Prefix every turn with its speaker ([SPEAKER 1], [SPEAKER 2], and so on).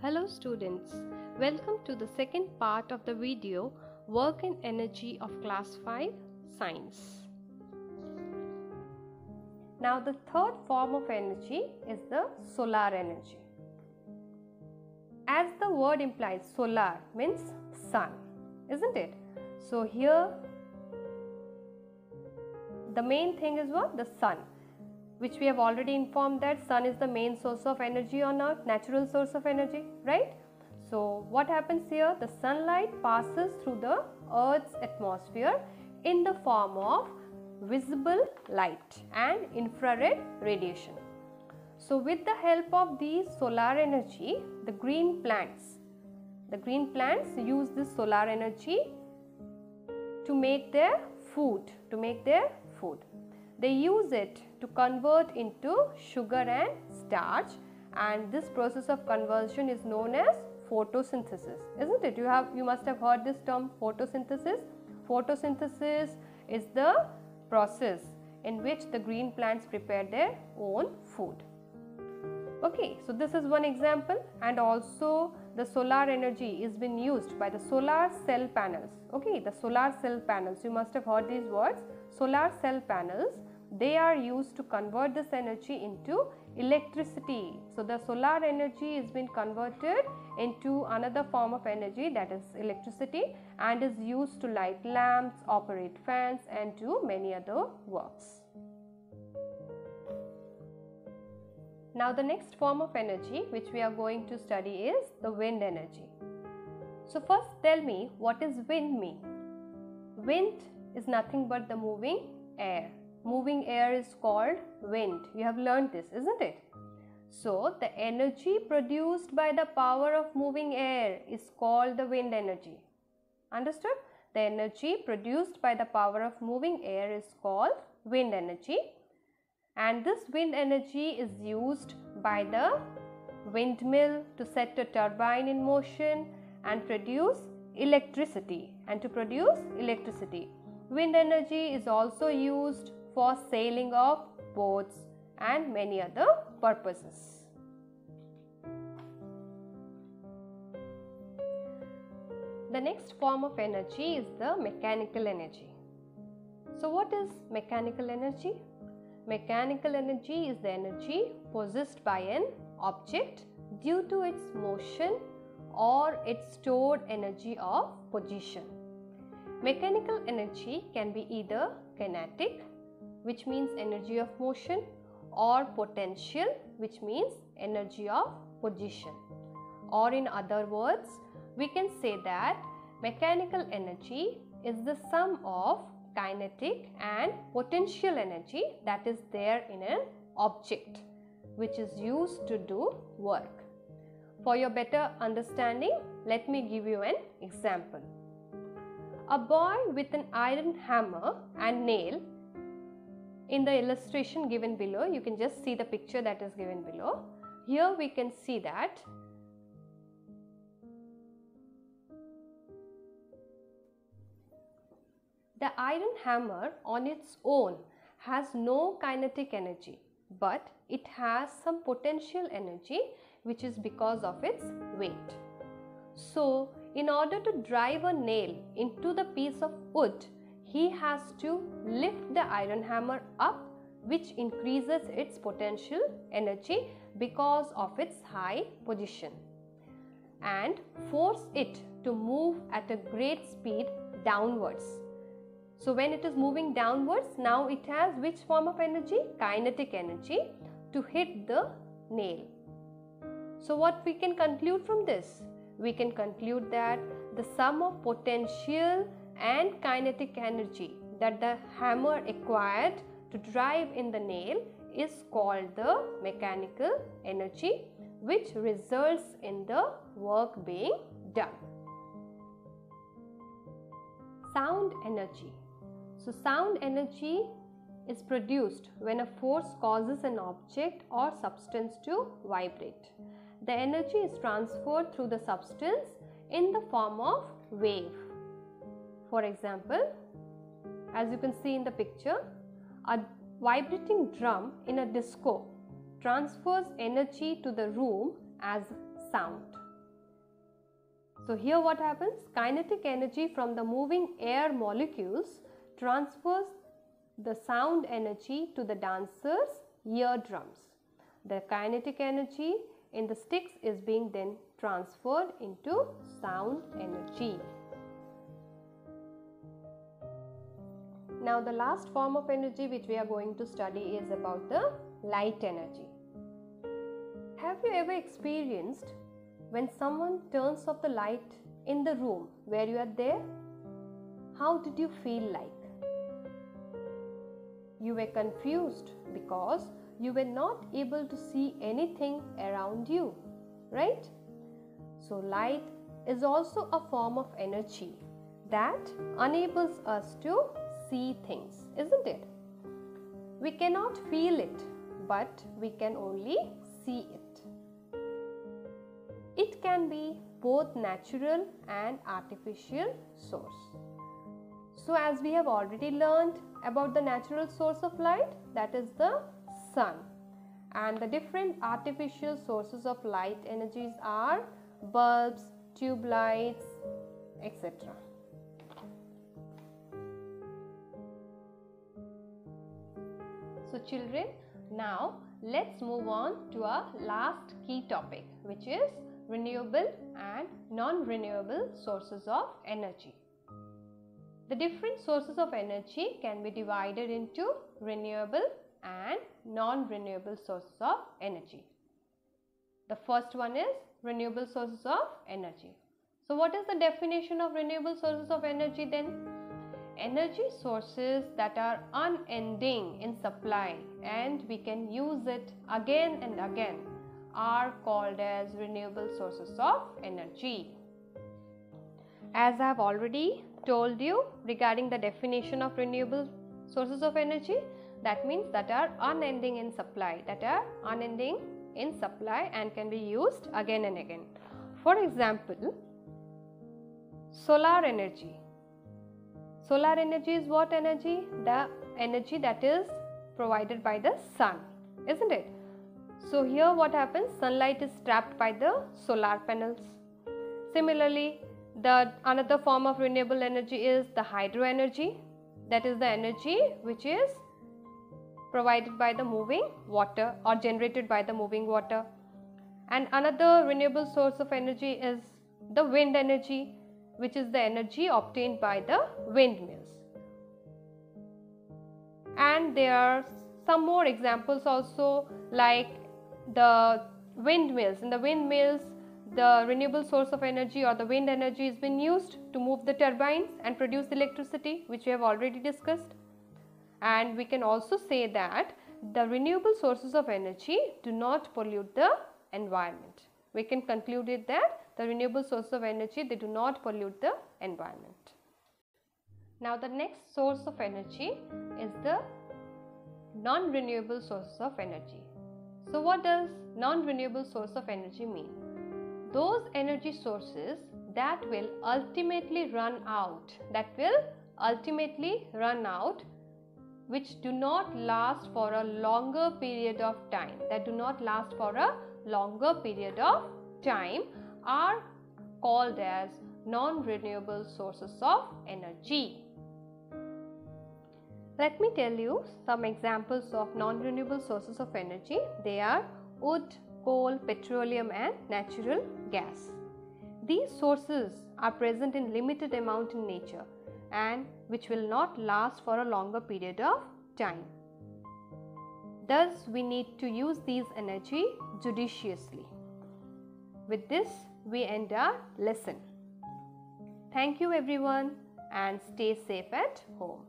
[SPEAKER 1] Hello students, welcome to the second part of the video Work and Energy of Class 5 Science. Now the third form of energy is the solar energy. As the word implies solar means sun, isn't it? So here the main thing is what? The sun which we have already informed that sun is the main source of energy on earth natural source of energy right? So what happens here? The sunlight passes through the earth's atmosphere in the form of visible light and infrared radiation. So with the help of these solar energy the green plants the green plants use this solar energy to make their food to make their food they use it to convert into sugar and starch and this process of conversion is known as photosynthesis isn't it? You have you must have heard this term photosynthesis. Photosynthesis is the process in which the green plants prepare their own food. Okay so this is one example and also the solar energy is being used by the solar cell panels. Okay the solar cell panels. You must have heard these words solar cell panels they are used to convert this energy into electricity. So, the solar energy is being converted into another form of energy that is electricity and is used to light lamps, operate fans and do many other works. Now, the next form of energy which we are going to study is the wind energy. So, first tell me what is wind mean? Wind is nothing but the moving air moving air is called wind. You have learned this, isn't it? So, the energy produced by the power of moving air is called the wind energy. Understood? The energy produced by the power of moving air is called wind energy. And this wind energy is used by the windmill to set a turbine in motion and produce electricity and to produce electricity. Wind energy is also used for sailing of boats and many other purposes. The next form of energy is the mechanical energy. So, what is mechanical energy? Mechanical energy is the energy possessed by an object due to its motion or its stored energy of position. Mechanical energy can be either kinetic which means energy of motion or potential which means energy of position or in other words we can say that mechanical energy is the sum of kinetic and potential energy that is there in an object which is used to do work. For your better understanding, let me give you an example. A boy with an iron hammer and nail in the illustration given below, you can just see the picture that is given below. Here we can see that the iron hammer on its own has no kinetic energy but it has some potential energy which is because of its weight. So, in order to drive a nail into the piece of wood, he has to lift the iron hammer up which increases its potential energy because of its high position and force it to move at a great speed downwards. So when it is moving downwards now it has which form of energy? Kinetic energy to hit the nail. So what we can conclude from this? We can conclude that the sum of potential and kinetic energy that the hammer acquired to drive in the nail is called the mechanical energy which results in the work being done. Sound energy. So, sound energy is produced when a force causes an object or substance to vibrate. The energy is transferred through the substance in the form of wave. For example, as you can see in the picture, a vibrating drum in a disco transfers energy to the room as sound. So here what happens? Kinetic energy from the moving air molecules transfers the sound energy to the dancer's eardrums. The kinetic energy in the sticks is being then transferred into sound energy. Now the last form of energy which we are going to study is about the light energy. Have you ever experienced when someone turns off the light in the room where you are there? How did you feel like? You were confused because you were not able to see anything around you, right? So, light is also a form of energy that enables us to see things, isn't it? We cannot feel it, but we can only see it. It can be both natural and artificial source. So as we have already learned about the natural source of light that is the sun and the different artificial sources of light energies are bulbs, tube lights etc. So children, now let's move on to our last key topic which is renewable and non-renewable sources of energy. The different sources of energy can be divided into renewable and non-renewable sources of energy. The first one is renewable sources of energy. So what is the definition of renewable sources of energy then? Energy sources that are unending in supply and we can use it again and again are called as renewable sources of energy. As I have already told you regarding the definition of renewable sources of energy, that means that are unending in supply, that are unending in supply and can be used again and again. For example, solar energy Solar energy is what energy? The energy that is provided by the sun, isn't it? So here what happens? Sunlight is trapped by the solar panels. Similarly, the another form of renewable energy is the hydro energy. That is the energy which is provided by the moving water or generated by the moving water. And another renewable source of energy is the wind energy which is the energy obtained by the windmills. And there are some more examples also like the windmills. In the windmills, the renewable source of energy or the wind energy has been used to move the turbines and produce electricity which we have already discussed. And we can also say that the renewable sources of energy do not pollute the environment. We can conclude it that the renewable source of energy they do not pollute the environment. Now the next source of energy is the non-renewable sources of energy. So what does non-renewable source of energy mean? Those energy sources that will ultimately run out, that will ultimately run out which do not last for a longer period of time, that do not last for a longer period of time are called as non-renewable sources of energy. Let me tell you some examples of non-renewable sources of energy. They are wood, coal, petroleum and natural gas. These sources are present in limited amount in nature and which will not last for a longer period of time. Thus, we need to use these energy judiciously. With this, we end our lesson. Thank you everyone and stay safe at home.